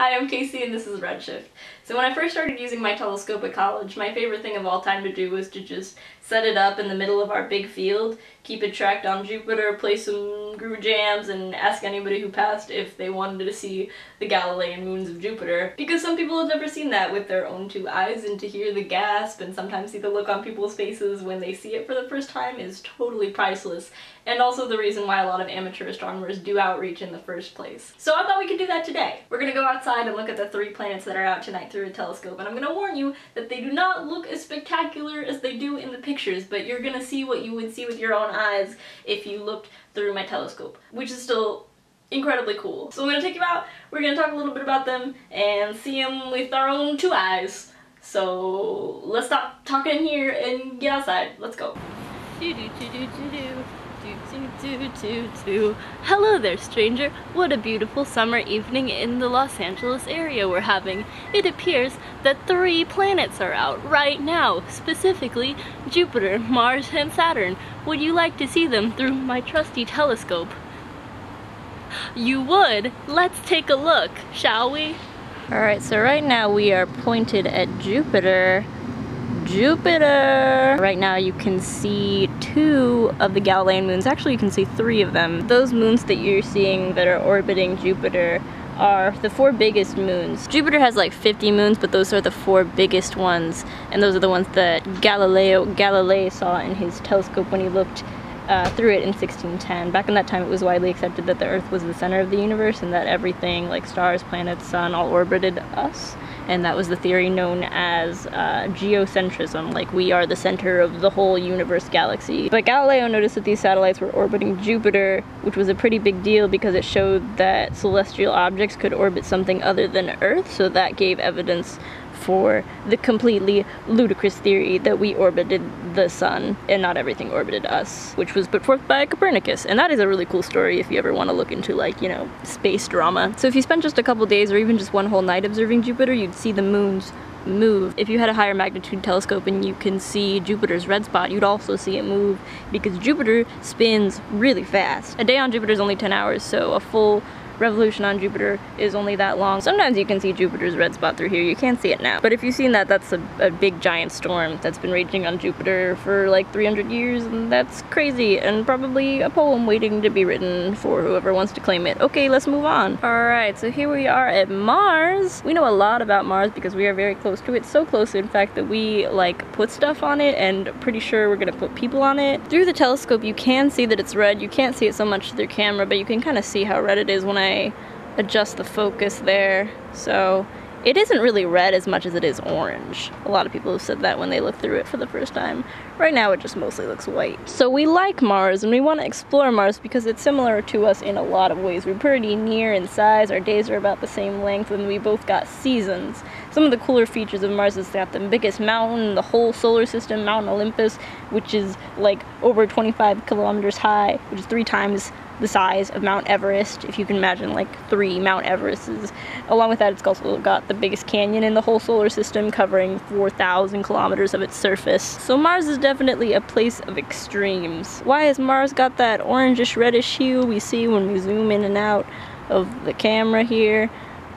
Hi, I'm KC and this is Redshift. So when I first started using my telescope at college, my favorite thing of all time to do was to just set it up in the middle of our big field, keep it tracked on Jupiter, play some groove jams, and ask anybody who passed if they wanted to see the Galilean moons of Jupiter. Because some people have never seen that with their own two eyes, and to hear the gasp and sometimes see the look on people's faces when they see it for the first time is totally priceless, and also the reason why a lot of amateur astronomers do outreach in the first place. So I thought we could do that today. We're gonna go outside and look at the three planets that are out tonight through a telescope, and I'm gonna warn you that they do not look as spectacular as they do in the pictures, but you're gonna see what you would see with your own eyes if you looked through my telescope, which is still incredibly cool. So I'm gonna take you out, we're gonna talk a little bit about them, and see them with our own two eyes. So let's stop talking here and get outside. Let's go. Do do do do do do. Hello there, stranger. What a beautiful summer evening in the Los Angeles area we're having. It appears that three planets are out right now, specifically Jupiter, Mars, and Saturn. Would you like to see them through my trusty telescope? You would? Let's take a look, shall we? Alright, so right now we are pointed at Jupiter Jupiter. Right now you can see two of the Galilean moons. Actually, you can see three of them. Those moons that you're seeing that are orbiting Jupiter are the four biggest moons. Jupiter has like 50 moons, but those are the four biggest ones, and those are the ones that Galileo Galilei saw in his telescope when he looked uh, through it in 1610. Back in that time, it was widely accepted that the Earth was the center of the universe and that everything, like stars, planets, sun, all orbited us and that was the theory known as uh, geocentrism, like we are the center of the whole universe galaxy. But Galileo noticed that these satellites were orbiting Jupiter, which was a pretty big deal because it showed that celestial objects could orbit something other than Earth, so that gave evidence for the completely ludicrous theory that we orbited the sun and not everything orbited us, which was put forth by Copernicus. And that is a really cool story if you ever want to look into like, you know, space drama. So if you spent just a couple days or even just one whole night observing Jupiter, you'd see the moons move. If you had a higher magnitude telescope and you can see Jupiter's red spot, you'd also see it move because Jupiter spins really fast. A day on Jupiter is only 10 hours, so a full revolution on Jupiter is only that long. Sometimes you can see Jupiter's red spot through here. You can't see it now. But if you've seen that, that's a, a big giant storm that's been raging on Jupiter for like 300 years, and that's crazy, and probably a poem waiting to be written for whoever wants to claim it. Okay, let's move on. Alright, so here we are at Mars. We know a lot about Mars because we are very close to it. So close, in fact, that we like put stuff on it and pretty sure we're gonna put people on it. Through the telescope, you can see that it's red. You can't see it so much through camera, but you can kind of see how red it is when I I adjust the focus there. So it isn't really red as much as it is orange. A lot of people have said that when they look through it for the first time. Right now it just mostly looks white. So we like Mars and we want to explore Mars because it's similar to us in a lot of ways. We're pretty near in size, our days are about the same length, and we both got seasons. Some of the cooler features of Mars is that the biggest mountain in the whole solar system, Mount Olympus, which is like over 25 kilometers high, which is three times the size of Mount Everest, if you can imagine like three Mount Everests. Along with that, it's also got the biggest canyon in the whole solar system, covering 4,000 kilometers of its surface. So Mars is definitely a place of extremes. Why has Mars got that orangish reddish hue we see when we zoom in and out of the camera here?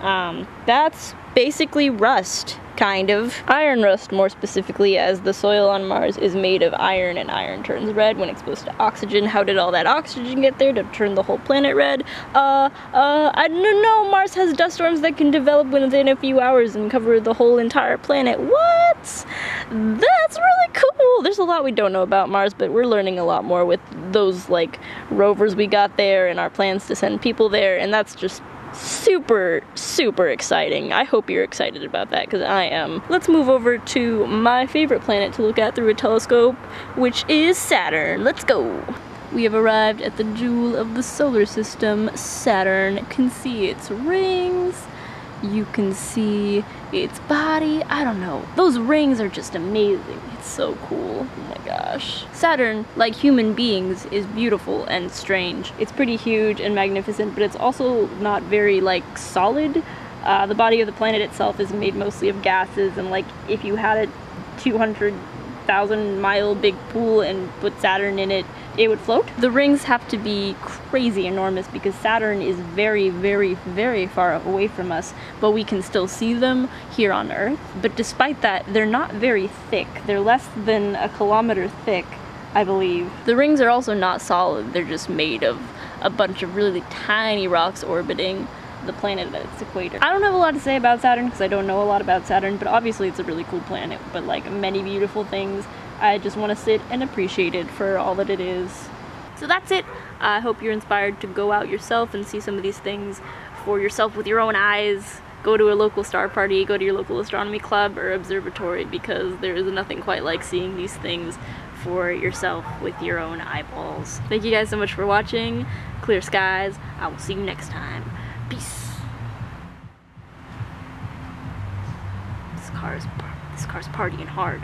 Um, that's basically rust kind of. Iron rust, more specifically, as the soil on Mars is made of iron and iron turns red when exposed to oxygen. How did all that oxygen get there to turn the whole planet red? Uh, uh, I don't know. Mars has dust storms that can develop within a few hours and cover the whole entire planet. What? That's really cool. There's a lot we don't know about Mars, but we're learning a lot more with those, like, rovers we got there and our plans to send people there, and that's just super, super exciting. I hope you're excited about that because I am. Let's move over to my favorite planet to look at through a telescope, which is Saturn. Let's go. We have arrived at the jewel of the solar system, Saturn. Can see its rings, you can see its body. I don't know. Those rings are just amazing. It's so cool. Oh my gosh. Saturn, like human beings, is beautiful and strange. It's pretty huge and magnificent, but it's also not very like solid. Uh, the body of the planet itself is made mostly of gases and like if you had it 200 thousand mile big pool and put Saturn in it, it would float. The rings have to be crazy enormous because Saturn is very, very, very far away from us, but we can still see them here on Earth. But despite that, they're not very thick. They're less than a kilometer thick, I believe. The rings are also not solid, they're just made of a bunch of really tiny rocks orbiting the planet at its equator. I don't have a lot to say about Saturn because I don't know a lot about Saturn, but obviously it's a really cool planet, but like many beautiful things. I just want to sit and appreciate it for all that it is. So that's it. I hope you're inspired to go out yourself and see some of these things for yourself with your own eyes. Go to a local star party, go to your local astronomy club or observatory because there is nothing quite like seeing these things for yourself with your own eyeballs. Thank you guys so much for watching. Clear skies. I will see you next time. Peace. This car is, this car's partying hard.